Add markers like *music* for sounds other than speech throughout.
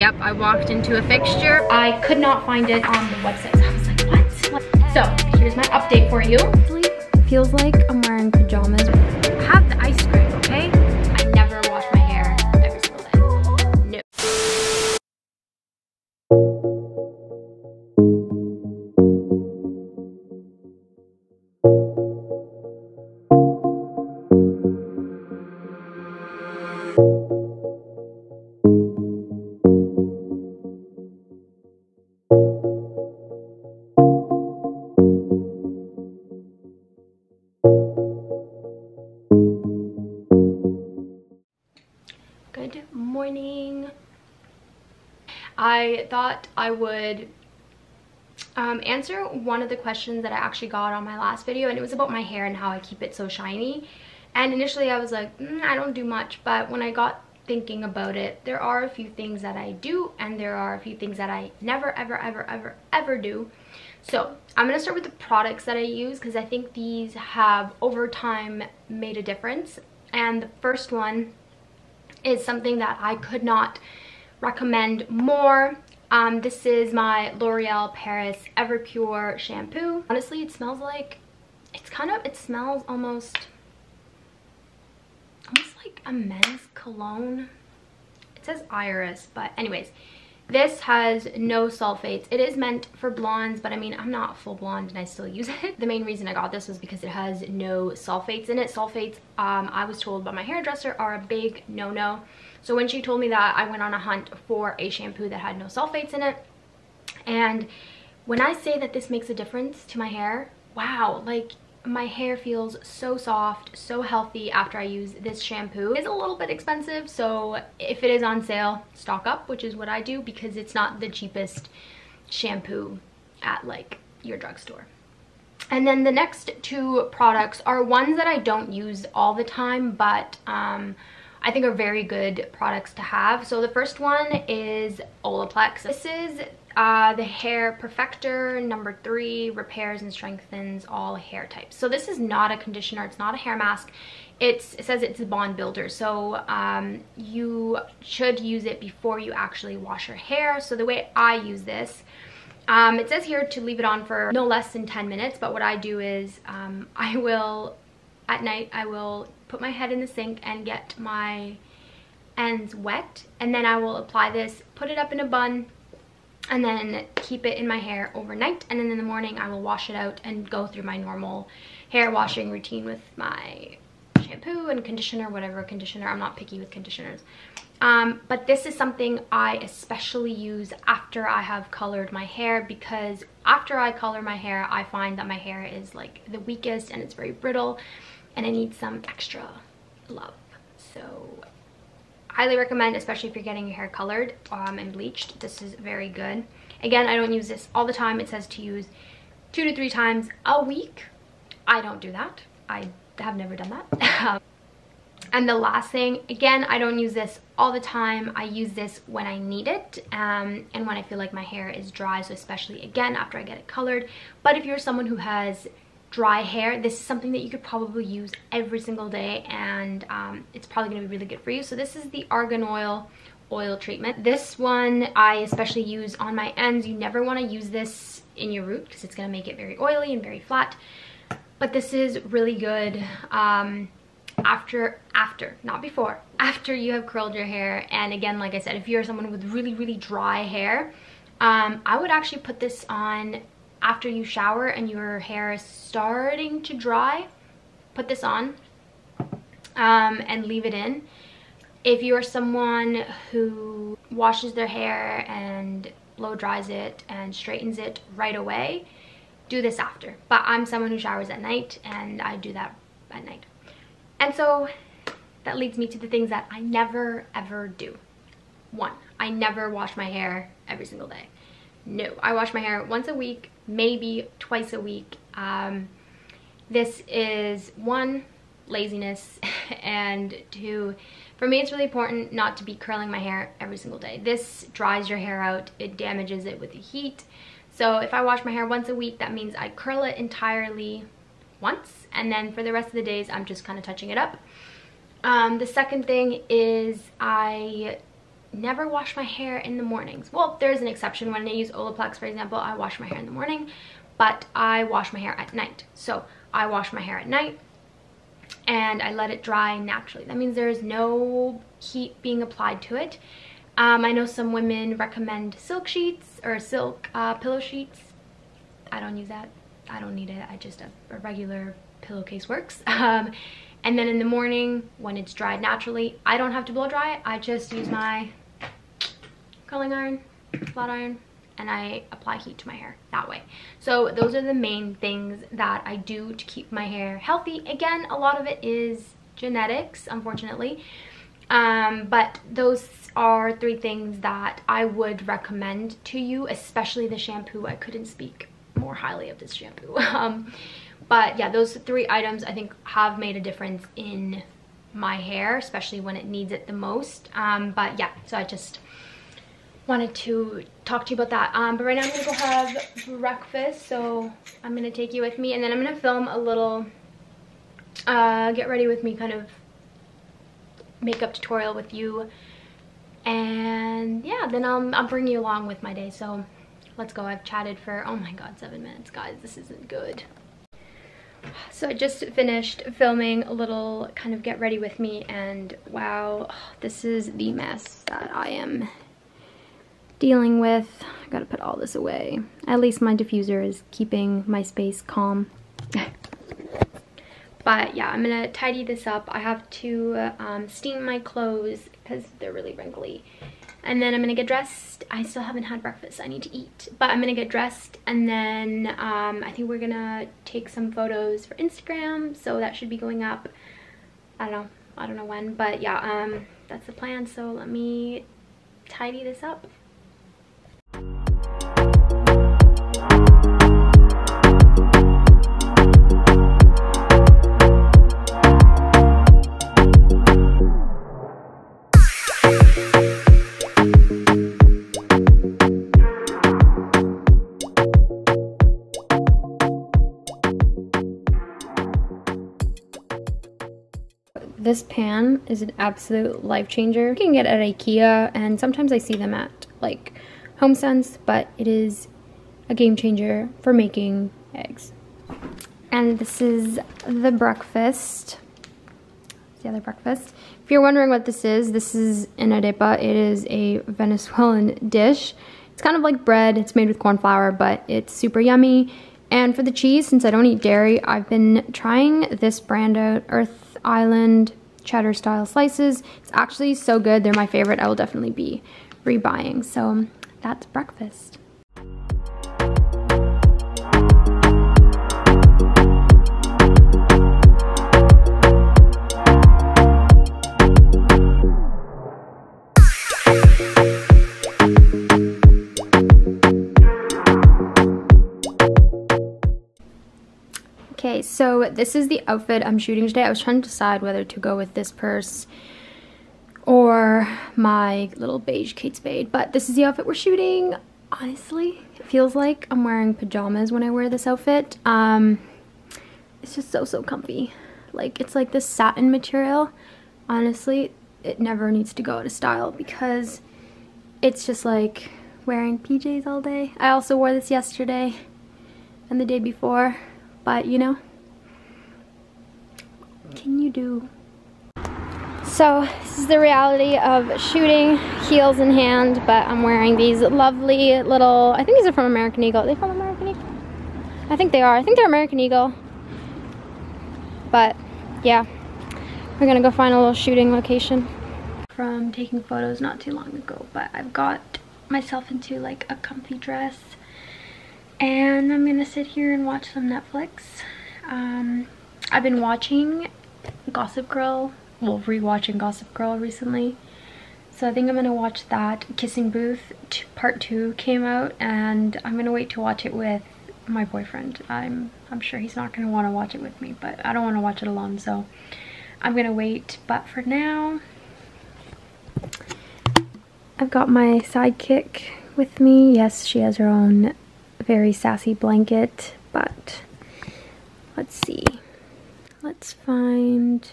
Yep, I walked into a fixture. I could not find it on the website. So I was like, what? So here's my update for you. Feels like I'm wearing pajamas. Have the ice cream, morning. I thought I would um, answer one of the questions that I actually got on my last video and it was about my hair and how I keep it so shiny. And initially I was like, mm, I don't do much, but when I got thinking about it, there are a few things that I do and there are a few things that I never, ever, ever, ever, ever do. So I'm going to start with the products that I use because I think these have over time made a difference. And the first one is something that I could not recommend more. Um, this is my L'Oreal Paris Everpure shampoo. Honestly, it smells like, it's kind of, it smells almost, almost like a men's cologne. It says iris, but anyways, this has no sulfates. It is meant for blondes, but I mean, I'm not full blonde and I still use it. The main reason I got this was because it has no sulfates in it. Sulfates, um, I was told by my hairdresser, are a big no-no. So when she told me that, I went on a hunt for a shampoo that had no sulfates in it. And when I say that this makes a difference to my hair, wow, like my hair feels so soft, so healthy after I use this shampoo. It's a little bit expensive, so if it is on sale, stock up, which is what I do because it's not the cheapest shampoo at like your drugstore. And then the next two products are ones that I don't use all the time, but um, I think are very good products to have. So the first one is Olaplex. This is uh, the Hair Perfector number three, repairs and strengthens all hair types. So this is not a conditioner, it's not a hair mask. It's, it says it's a bond builder, so um, you should use it before you actually wash your hair. So the way I use this, um, it says here to leave it on for no less than 10 minutes, but what I do is um, I will, at night, I will put my head in the sink and get my ends wet, and then I will apply this, put it up in a bun, and then keep it in my hair overnight, and then in the morning I will wash it out and go through my normal hair washing routine with my shampoo and conditioner, whatever conditioner. I'm not picky with conditioners. Um, but this is something I especially use after I have colored my hair because after I color my hair, I find that my hair is like the weakest and it's very brittle and I need some extra love. So highly recommend, especially if you're getting your hair colored um, and bleached. This is very good. Again, I don't use this all the time. It says to use two to three times a week. I don't do that. I have never done that. *laughs* And the last thing, again, I don't use this all the time. I use this when I need it um, and when I feel like my hair is dry. So especially, again, after I get it colored. But if you're someone who has dry hair, this is something that you could probably use every single day and um, it's probably going to be really good for you. So this is the Argan Oil oil treatment. This one I especially use on my ends. You never want to use this in your root because it's going to make it very oily and very flat. But this is really good. Um, after after not before *laughs* after you have curled your hair and again like i said if you're someone with really really dry hair um, i would actually put this on after you shower and your hair is starting to dry put this on um, and leave it in if you're someone who washes their hair and blow dries it and straightens it right away do this after but i'm someone who showers at night and i do that at night and so that leads me to the things that I never ever do. One, I never wash my hair every single day. No, I wash my hair once a week, maybe twice a week. Um, this is one, laziness, *laughs* and two, for me it's really important not to be curling my hair every single day. This dries your hair out, it damages it with the heat. So if I wash my hair once a week, that means I curl it entirely once and then for the rest of the days I'm just kind of touching it up. Um, the second thing is I never wash my hair in the mornings. Well, there's an exception when I use Olaplex, for example, I wash my hair in the morning, but I wash my hair at night. So I wash my hair at night and I let it dry naturally. That means there is no heat being applied to it. Um, I know some women recommend silk sheets or silk uh, pillow sheets. I don't use that. I don't need it. I just, a, a regular pillowcase works. *laughs* Um, and then in the morning, when it's dried naturally, I don't have to blow dry it. I just use my curling iron, flat iron, and I apply heat to my hair that way. So those are the main things that I do to keep my hair healthy. Again, a lot of it is genetics, unfortunately. Um, but those are three things that I would recommend to you, especially the shampoo. I couldn't speak more highly of this shampoo. *laughs* Um, but yeah, those three items I think have made a difference in my hair, especially when it needs it the most. Um, but yeah, so I just wanted to talk to you about that. Um, but right now I'm gonna go have breakfast, so I'm gonna take you with me, and then I'm gonna film a little uh, get ready with me kind of makeup tutorial with you. And yeah, then I'll, I'll bring you along with my day. So let's go. I've chatted for, oh my god, seven minutes. Guys, this isn't good. So I just finished filming a little kind of get ready with me and wow, this is the mess that I am dealing with. I gotta put all this away. At least my diffuser is keeping my space calm. *laughs* but yeah, I'm gonna tidy this up. I have to um, steam my clothes because they're really wrinkly. And then I'm gonna get dressed. I still haven't had breakfast, I need to eat. But I'm gonna get dressed and then um, I think we're gonna take some photos for Instagram. So that should be going up, I don't know, I don't know when. But yeah, um, that's the plan. So let me tidy this up. This pan is an absolute life changer. You can get it at Ikea and sometimes I see them at like HomeSense, but it is a game changer for making eggs. And this is the breakfast. The other breakfast. If you're wondering what this is, this is an arepa. It is a Venezuelan dish. It's kind of like bread. It's made with corn flour, but it's super yummy. And for the cheese, since I don't eat dairy, I've been trying this brand out, Earth Island cheddar style slices. It's actually so good. They're my favorite. I will definitely be rebuying. So that's breakfast. So this is the outfit I'm shooting today. I was trying to decide whether to go with this purse or my little beige Kate Spade, but this is the outfit we're shooting. Honestly, it feels like I'm wearing pajamas when I wear this outfit. Um, it's just so, so comfy. Like, it's like this satin material. Honestly, it never needs to go out of style because it's just like wearing PJs all day. I also wore this yesterday and the day before but you know, can you do? So this is the reality of shooting heels in hand, but I'm wearing these lovely little, I think these are from American Eagle. Are they from American Eagle? I think they are. I think they're American Eagle. But yeah, we're gonna go find a little shooting location. From taking photos not too long ago, but I've got myself into like a comfy dress and I'm gonna sit here and watch some Netflix. Um, I've been watching Gossip Girl, well rewatching Gossip Girl recently. So I think I'm gonna watch that. Kissing Booth part two came out and I'm gonna wait to watch it with my boyfriend. I'm I'm sure he's not gonna wanna watch it with me, but I don't wanna watch it alone, so I'm gonna wait. But for now, I've got my sidekick with me. Yes, she has her own very sassy blanket, but let's see let's find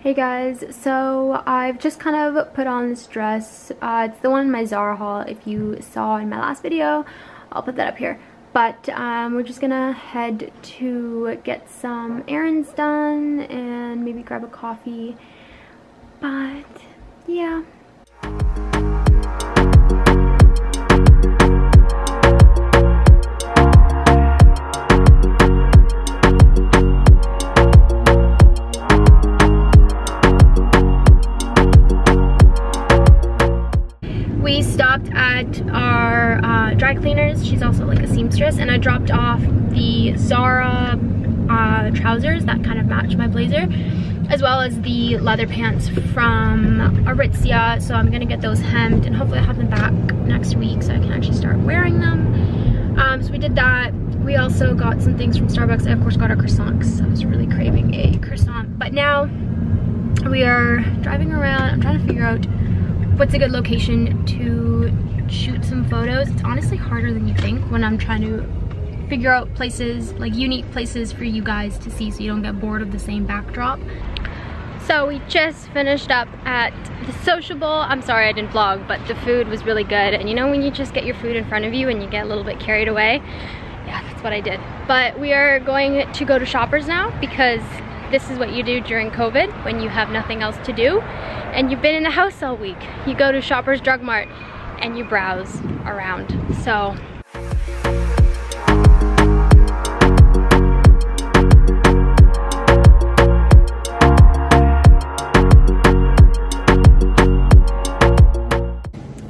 Hey guys, so I've just kind of put on this dress. Uh, it's the one in my Zara haul. If you saw in my last video, I'll put that up here. But um, we're just gonna head to get some errands done and maybe grab a coffee. But yeah. We stopped at our uh, dry cleaners. She's also like a seamstress and I dropped off the Zara uh, trousers that kind of match my blazer as well as the leather pants from Aritzia. So I'm gonna get those hemmed and hopefully I'll have them back next week so I can actually start wearing them. Um, so we did that. We also got some things from Starbucks. I of course got a croissant because I was really craving a croissant. But now we are driving around. I'm trying to figure out what's a good location to shoot some photos. It's honestly harder than you think when I'm trying to figure out places, like unique places for you guys to see so you don't get bored of the same backdrop. So we just finished up at the Sociable. I'm sorry I didn't vlog, but the food was really good. And you know when you just get your food in front of you and you get a little bit carried away? Yeah, that's what I did. But we are going to go to Shoppers now because this is what you do during COVID when you have nothing else to do and you've been in the house all week. You go to Shoppers Drug Mart and you browse around. So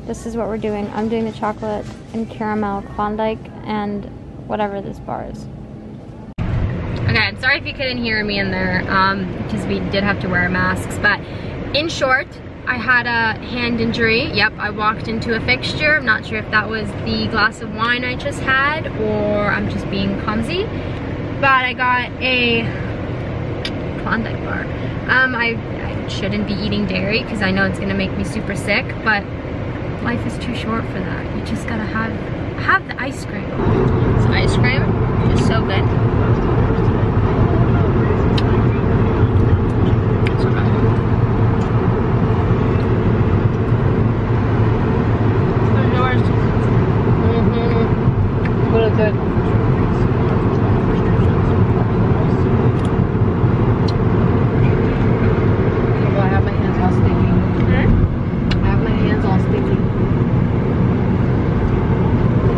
This is what we're doing. I'm doing the chocolate and caramel Klondike and whatever this bar is. Sorry if you couldn't hear me in there because um, we did have to wear masks, but in short, I had a hand injury. Yep, I walked into a fixture. I'm not sure if that was the glass of wine I just had or I'm just being clumsy, but I got a Klondike bar. Um, I, I shouldn't be eating dairy because I know it's gonna make me super sick, but life is too short for that. You just gotta have have the ice cream. Ice cream, just so good.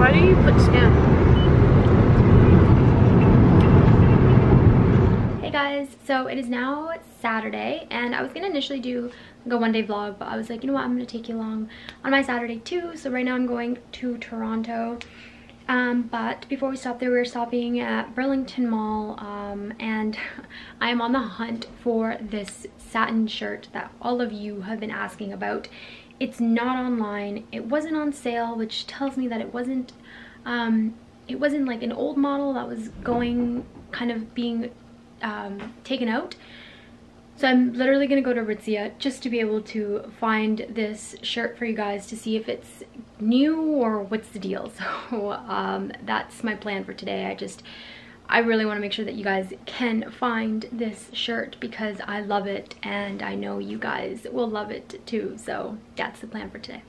Why do you put? Hey guys, so it is now Saturday and I was gonna initially do like a one day vlog but I was like you know what I'm gonna take you along on my Saturday too so right now I'm going to Toronto um, but before we stop there we are stopping at Burlington Mall um, and *laughs* I am on the hunt for this satin shirt that all of you have been asking about it's not online it wasn't on sale which tells me that it wasn't um, it wasn't like an old model that was going kind of being um, taken out so I'm literally gonna go to Aritzia just to be able to find this shirt for you guys to see if it's new or what's the deal. *laughs* So um, that's my plan for today. I just, I really wanna make sure that you guys can find this shirt because I love it and I know you guys will love it too. So that's the plan for today.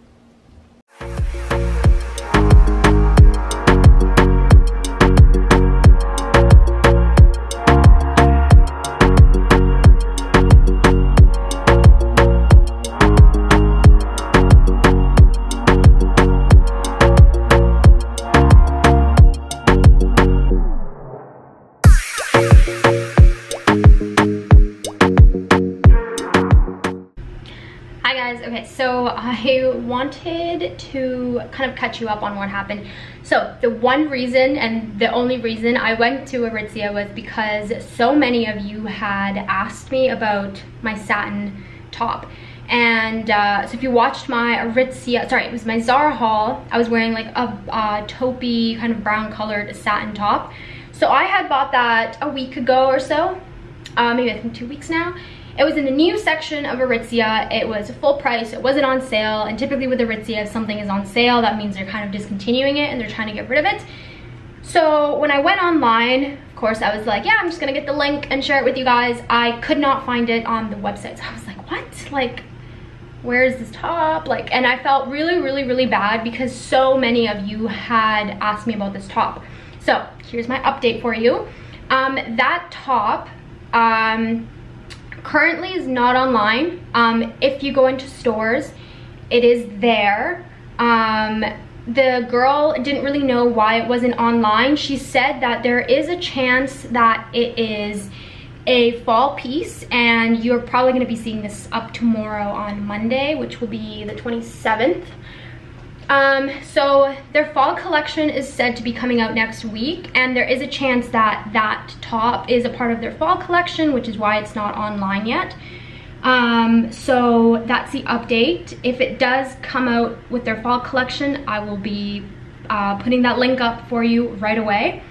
Wanted to kind of catch you up on what happened. So the one reason and the only reason I went to Aritzia was because so many of you had asked me about my satin top. And uh, so if you watched my Aritzia, sorry, it was my Zara haul, I was wearing like a, a taupey kind of brown colored satin top. So I had bought that a week ago or so, uh, maybe I think two weeks now. It was in the new section of Aritzia. It was full price. It wasn't on sale. And typically with Aritzia, if something is on sale, that means they're kind of discontinuing it and they're trying to get rid of it. So when I went online, of course, I was like, yeah, I'm just gonna get the link and share it with you guys. I could not find it on the website. So I was like, what? Like, where is this top? Like, and I felt really, really, really bad because so many of you had asked me about this top. So here's my update for you. Um, that top um, currently is not online. Um, if you go into stores, it is there. Um, the girl didn't really know why it wasn't online. She said that there is a chance that it is a fall piece and you're probably going to be seeing this up tomorrow on Monday, which will be the 27th. Um, so their fall collection is said to be coming out next week and there is a chance that that top is a part of their fall collection, which is why it's not online yet. Um, so that's the update. If it does come out with their fall collection, I will be uh, putting that link up for you right away.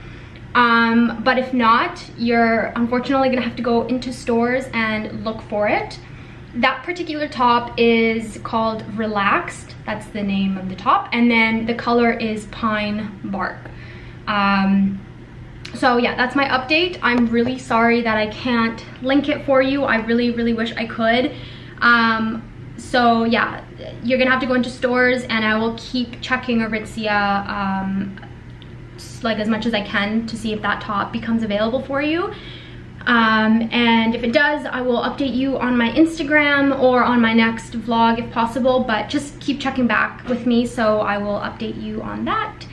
Um, but if not, you're unfortunately gonna have to go into stores and look for it. That particular top is called Relaxed. That's the name of the top. And then the color is Pine Bark. Um, so yeah, that's my update. I'm really sorry that I can't link it for you. I really, really wish I could. Um, so yeah, you're gonna have to go into stores and I will keep checking Aritzia um, like as much as I can to see if that top becomes available for you. Um, and if it does, I will update you on my Instagram or on my next vlog if possible, but just keep checking back with me so I will update you on that.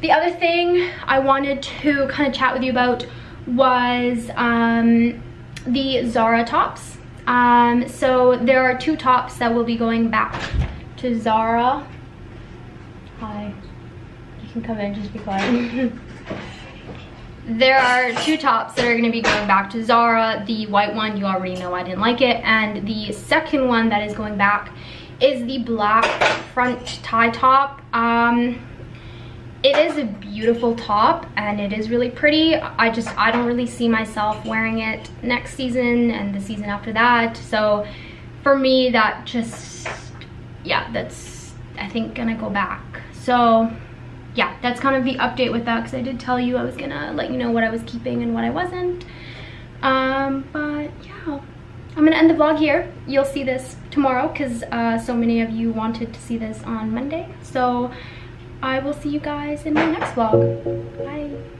The other thing I wanted to kind of chat with you about was um, the Zara tops. Um, so there are two tops that will be going back to Zara. Hi. You can come in, just be quiet. *laughs* there are two tops that are going to be going back to Zara. The white one, you already know I didn't like it. And the second one that is going back is the black front tie top. Um, it is a beautiful top and it is really pretty. I just, I don't really see myself wearing it next season and the season after that. So for me, that just, yeah, that's, I think gonna go back. So yeah, that's kind of the update with that because I did tell you I was gonna let you know what I was keeping and what I wasn't. Um, but yeah, I'm gonna end the vlog here. You'll see this tomorrow because uh, so many of you wanted to see this on Monday. So I will see you guys in my next vlog. Bye.